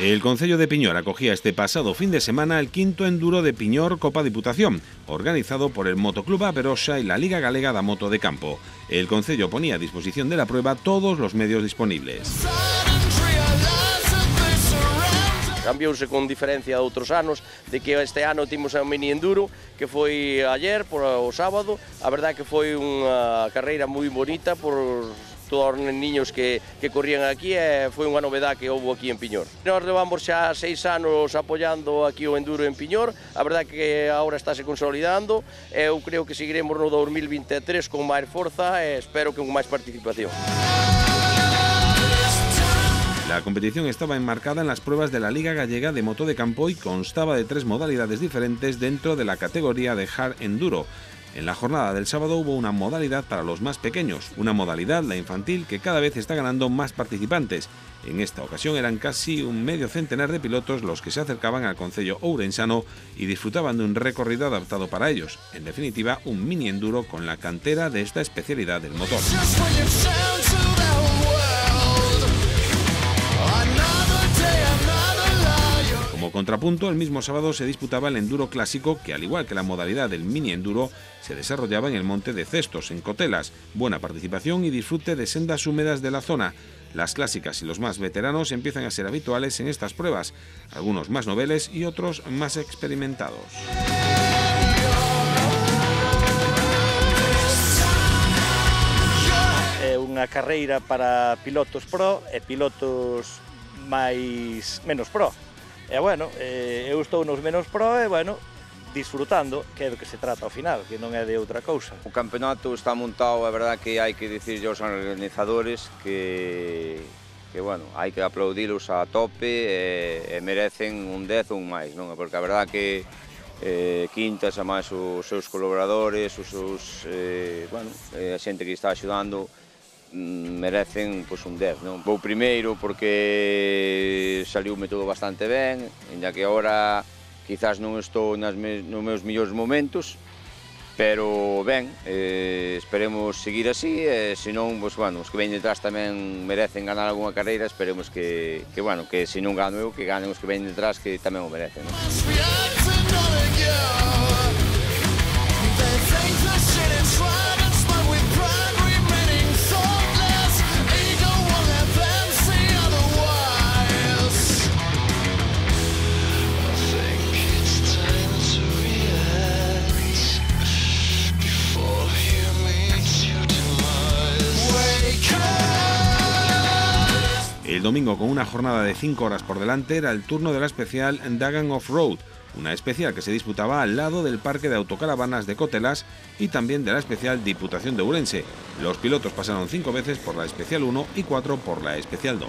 El Concello de Piñor acogía este pasado fin de semana el quinto enduro de Piñor Copa Diputación, organizado por el Motoclub Aperosa y la Liga Galega da Moto de Campo. El Concello ponía a disposición de la prueba todos los medios disponibles. Cambiouse con diferencia de outros anos de que este ano timos un mini enduro que foi ayer por o sábado a verdade que foi unha carreira moi bonita por todos os niños que, corrían aquí e foi unha novedade que houve aquí en Piñor. Nós levamos xa seis anos apoiando aquí o enduro en Piñor, a verdade que agora estáse consolidando, eu creo que seguiremos no 2023 con máis forza e espero que con máis participación. La competición estaba enmarcada en las pruebas de la Liga Gallega de Moto de Campo y constaba de tres modalidades diferentes dentro de la categoría de Hard Enduro. En la jornada del sábado hubo una modalidad para los más pequeños, una modalidad, la infantil, que cada vez está ganando más participantes. En esta ocasión eran casi un medio centenar de pilotos los que se acercaban al Concello Ourensano y disfrutaban de un recorrido adaptado para ellos. En definitiva, un mini enduro con la cantera de esta especialidad del motor. Como contrapunto, el mismo sábado se disputaba el enduro clásico que, al igual que la modalidad del mini enduro, se desarrollaba en el monte de Cestos, en Cotelas. Buena participación y disfrute de sendas húmedas de la zona. Las clásicas y los más veteranos empiezan a ser habituales en estas pruebas, algunos más noveles y otros más experimentados. É unha carreira para pilotos pro e pilotos menos pro. E bueno, eh, eu estou nos menos pro e bueno, disfrutando, que é do que se trata ao final, que non é de outra cousa. O campeonato está montado, a verdad que hai que dicirlle aos organizadores que que bueno, hai que aplaudilos a tope e, e merecen un 10 ou un máis, non? Porque a verdad que eh, Quintas, a máis os seus colaboradores, os seus, eh, bueno, eh, a xente que está axudando, merecen pois, un 10. Non? Vou primeiro porque saliume todo bastante ben, ainda que agora quizás non estou nas me, nos meus millores momentos, pero ben, eh, esperemos seguir así, e eh, senón, pois, bueno, os que ven detrás tamén merecen ganar alguna carreira, esperemos que, que bueno, que se non gano eu, que ganen os que ven detrás que tamén o merecen. Non? Domingo, con una jornada de 5 horas por delante, era el turno de la especial Dagan Off-Road, una especial que se disputaba al lado del parque de autocaravanas de Cotelas y también de la especial Diputación de Urense. Los pilotos pasaron 5 veces por la especial 1 y 4 por la especial 2.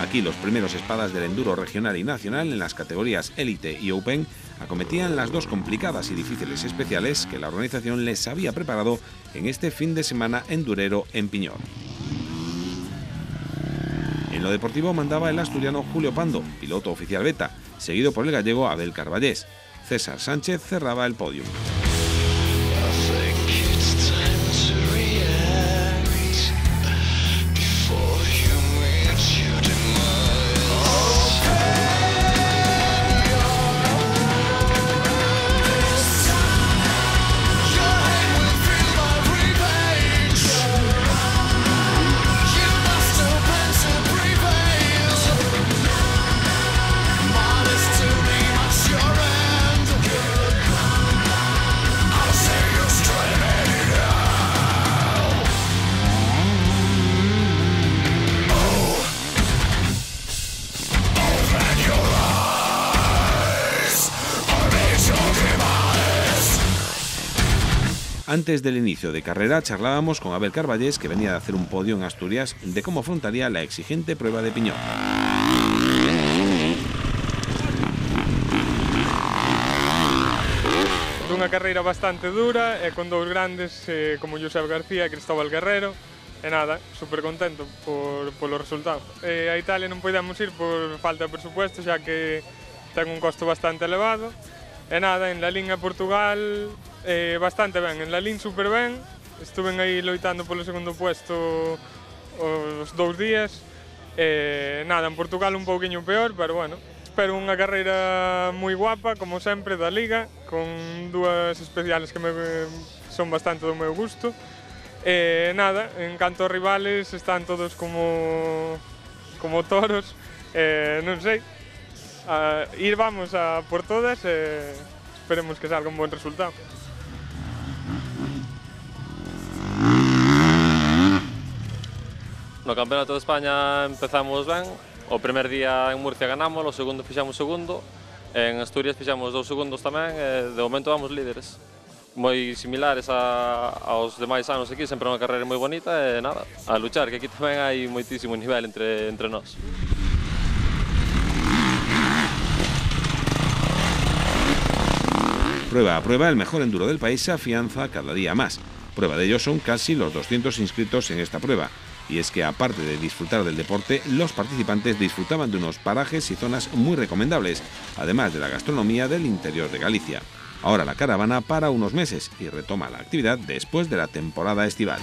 Aquí los primeros espadas del enduro regional y nacional en las categorías Elite y Open acometían las dos complicadas y difíciles especiales que la organización les había preparado en este fin de semana endurero en Piñor. En lo deportivo mandaba el asturiano Julio Pando, piloto oficial beta, seguido por el gallego Abel Carballés. César Sánchez cerraba el podio. Antes del inicio de carrera charlábamos con Abel Carballés, que venía de hacer un podio en Asturias, de cómo afrontaría la exigente prueba de Piñón. Dunha carreira bastante dura e con dous grandes eh, como Josep García e Cristóbal Guerrero e nada, super contento por, polo resultado. E a Italia non podemos ir por falta de presupuesto xa que ten un costo bastante elevado E nada, en la línea Portugal eh, bastante ben, en Lalín super ben, estuven aí loitando polo segundo puesto os dous días, eh, nada, en Portugal un pouquiño peor, pero bueno, espero unha carreira moi guapa, como sempre, da Liga, con dúas especiales que me, son bastante do meu gusto, E eh, nada, en canto a rivales están todos como como toros, eh, non sei. A, ir vamos a por todas e eh, esperemos que salga un bon resultado. No Campeonato de España empezamos ben, o primer día en Murcia ganamos, o segundo fixamos segundo, en Asturias fixamos dous segundos tamén, e de momento vamos líderes. Moi similares a, aos demais anos aquí, sempre unha carreira moi bonita e nada, a luchar, que aquí tamén hai moitísimo nivel entre, entre. Prueba a prueba, el mejor enduro del país se afianza cada día más. Prueba de ello son casi los 200 inscritos en esta prueba. Y es que aparte de disfrutar del deporte, los participantes disfrutaban de unos parajes y zonas muy recomendables, además de la gastronomía del interior de Galicia. Ahora la caravana para unos meses y retoma la actividad después de la temporada estival.